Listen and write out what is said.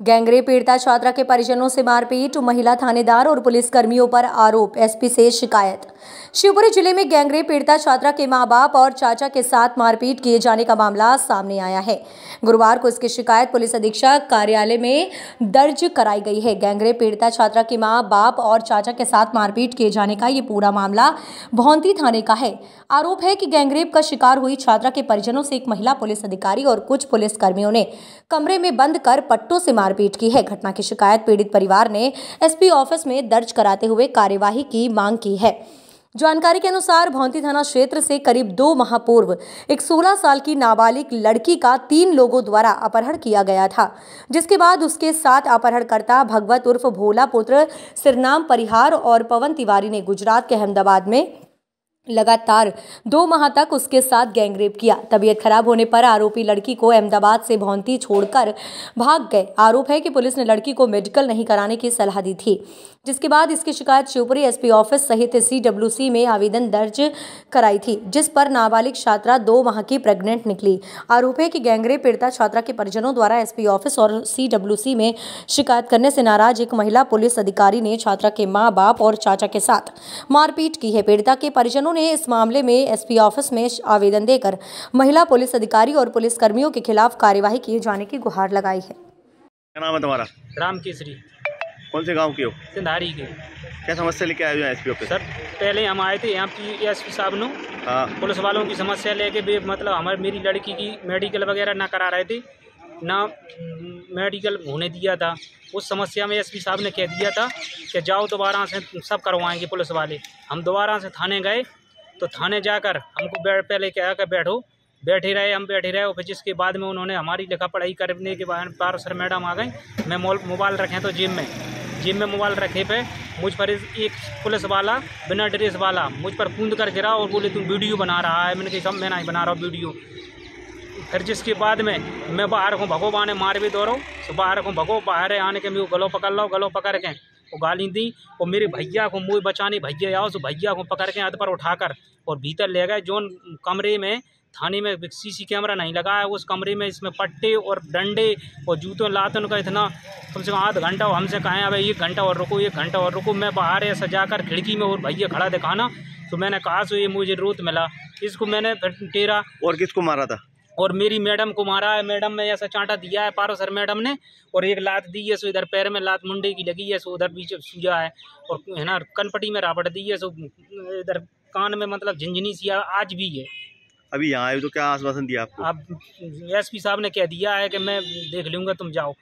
Gangrape पीड़िता छात्रा के परिजनों से मारपीट, महिला थानेदार और पुलिस कर्मियों पर आरोप, एसपी से शिकायत। शिवपुरी ज़िले में गैंगरेप पीड़िता छात्रा के माँ बाप और चाचा के साथ मारपीट किए जाने का मामला सामने आया है। गुरुवार को इसकी शिकायत पुलिस अधीक्षक कार्यालय में दर्ज कराई गई है। गैंगरेप पीड़िता छात्रा के माँ बाप और चाचा के साथ मारपीट किए जाने का ये पूरा मामला भौंती थाने का है। आरोप है कि गैंगरेप का शिकार हुई छात्रा के परिजनों से एक महिला पुलिस अधिकारी और कुछ पुलिस कर्मियों ने कमरे में बंद कर पट्टों से मारपीट की है। घटना की शिकायत पीड़ित परिवार ने एसपी ऑफ़िस में दर्ज कराते हुए कार्यवाही की मांग की है। जानकारी के अनुसार भौंती थाना क्षेत्र से करीब दो माह पूर्व एक 16 साल की नाबालिग लड़की का तीन लोगों द्वारा अपहरण किया गया था, जिसके बाद उसके साथ अपहरणकर्ता भगवत उर्फ़ भोला पुत्र, सिरनाम परिहार और पवन तिवारी ने गुजरात के अहमदाबाद में लगातार दो माह तक उसके साथ गैंगरेप किया। तबीयत खराब होने पर आरोपी लड़की को अहमदाबाद से भौंती छोड़कर भाग गए। आरोप है कि पुलिस ने लड़की को मेडिकल नहीं कराने की सलाह दी थी। जिसके बाद इसकी शिकायत शिवपुरी एसपी ऑफ़िस सहित सीडब्ल्यूसी में आवेदन दर्ज कराई थी, जिस पर नाबालिग छात्रा दो माह की प्रेग्नेंट निकली। आरोप है कि गैंगरेप पीड़िता छात्रा के परिजनों द्वारा एसपी ऑफ़िस और सीडब्ल्यूसी में शिकायत करने से नाराज़ एक महिला पुलिस अधिकारी ने छात्रा के माँ बाप और चाचा के साथ मारपीट की है। पीड़िता के परिजनों ने इस मामले में एसपी ऑफ़िस में आवेदन देकर महिला पुलिस अधिकारी और पुलिस कर्मियों के खिलाफ कार्यवाही किए जाने की गुहार लगाई है। क्या नाम है तुम्हारा? राम केसरी कौन से गाँव के हो? सिंधारी के। क्या समस्या लेके आए हो एस पी ऑफ़िस? सर पहले हम आए थे यहाँ पी एस पी साहब नु। हाँ। पुलिस वालों की समस्या लेके भी मतलब हमारे मेरी लड़की की मेडिकल वगैरह ना करा रहे थे ना मेडिकल होने दिया था। उस समस्या में एसपी साहब ने कह दिया था कि जाओ दोबारा से सब करवाएँगे पुलिस वाले। हम दोबारा से थाने गए तो थाने जाकर हमको बैठ, पहले लेके आकर बैठो। बैठे रहे, हम बैठे रहे और फिर जिसके बाद में उन्होंने हमारी लिखा पढ़ाई करने के बाद पार सर मैडम आ गए मैं मोबाइल रखे तो जिम में। जिम में मोबाइल रखे पे मुझ पर एक पुलिस वाला, बिना ड्रेस वाला, मुझ पर कूद कर गिरा और बोले, तुम वीडियो बना रहा है। मैंने कहा मैं नहीं बना रहा हूँ वीडियो। फिर जिसके बाद में मैं बाहर को भगो बाने मार भी दो रहा हूँ तो बाहर को भगो, बाहर आने के मैं गलो पकड़ लो, गलो पकड़ के वो गाली दी और मेरे भैया को मुँह बचाने, भैया आओ तो भैया को पकड़ के हाथ पर उठाकर और भीतर ले गए। जोन कमरे में, थाने में सीसी कैमरा नहीं लगा है, उस कमरे में इसमें पट्टे और डंडे और जूतों लातन का इतना कम से कम आध घंटा हमसे कहें, अब एक घंटा और रुको, एक घंटा और रुको, मैं बाहर ऐसा जाकर खिड़की में और भैया खड़ा दिखाना। तो मैंने कहा, सो ये मुझे रोत मिला। इसको मैंने टेरा और किसको मारा था? और मेरी मैडम को मारा है मैडम ने ऐसा चांटा दिया है पारो सर मैडम ने और एक लात दी है सो इधर पैर में लात मुंडे की लगी है सो उधर बीच सूजा है और है ना कनपटी में रापट दी है सो इधर कान में मतलब झंझनी सी आज भी है। अभी यहाँ आए तो क्या आश्वासन दिया आपको? एस पी साहब ने कह दिया है कि मैं देख लूँगा तुम जाओ।